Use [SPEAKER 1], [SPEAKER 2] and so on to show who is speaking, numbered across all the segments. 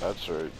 [SPEAKER 1] That's right.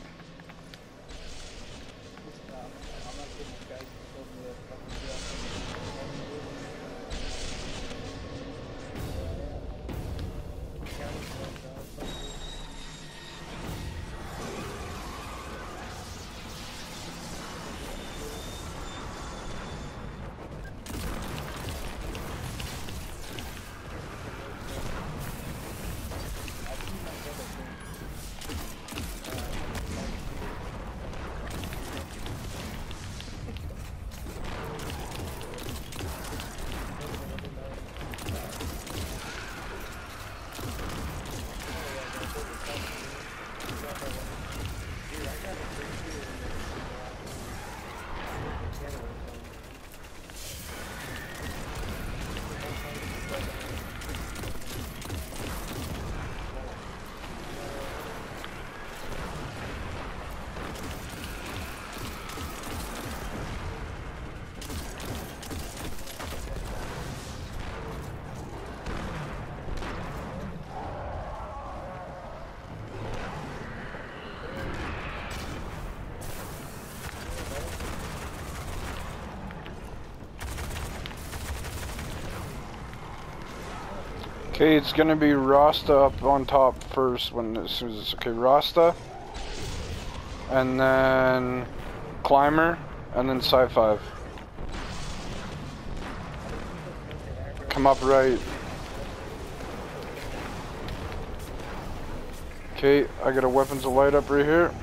[SPEAKER 1] Dude, I got a Okay, it's gonna be Rasta up on top first when as soon as okay. Rasta, and then Climber, and then Sci 5. Come up right. Okay, I got a weapons of light up right here.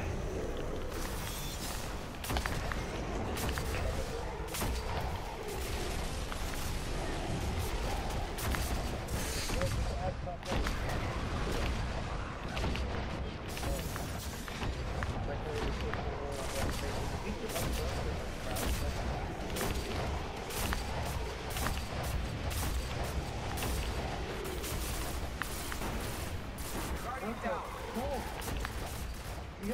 [SPEAKER 1] He's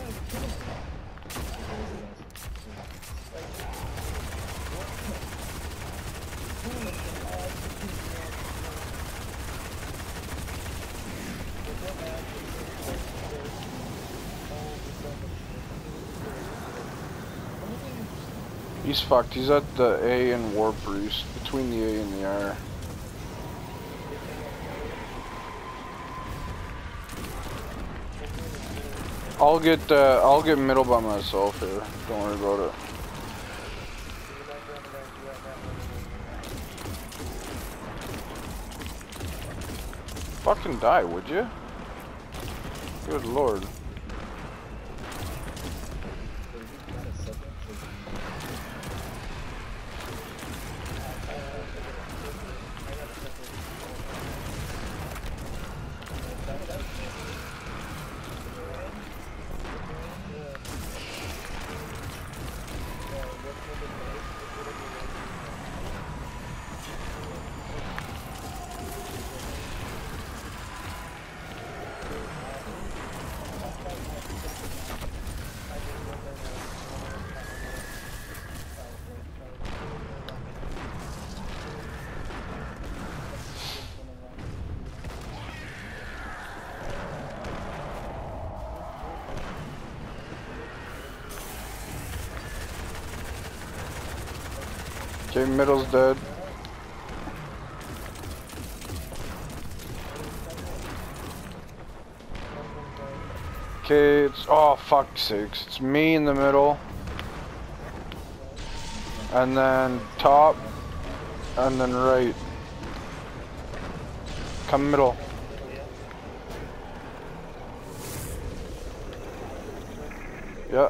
[SPEAKER 1] fucked. He's at the A and War Bruce, between the A and the R. I'll get uh, I'll get middle by myself here. Don't worry about it. Fucking die, would you? Good lord. Okay, middle's dead. Okay, it's oh fuck sakes. It's me in the middle. And then top. And then right. Come middle. Yeah.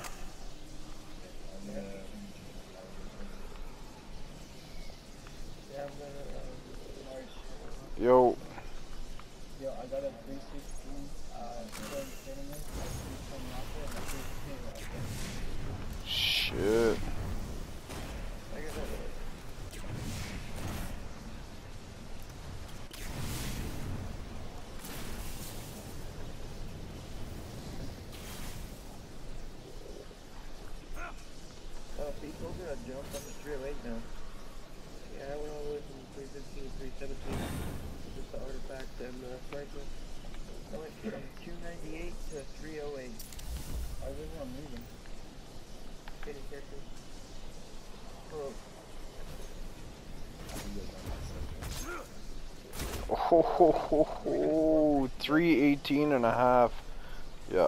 [SPEAKER 2] Yo,
[SPEAKER 3] Yo, I got a 316 uh, film tournament, a 310 rocket, and a 310 rocket.
[SPEAKER 2] shit.
[SPEAKER 1] I guess I Oh, people gonna jump up to 308 now. Yeah, I went all the way from 315 to 317. Just the artifact and the sniper. I went from 298 to 308.
[SPEAKER 3] I really am leaving.
[SPEAKER 1] Getting characters. Oh,
[SPEAKER 2] Oh, ho, ho, ho, ho. 318 and a half. Yeah.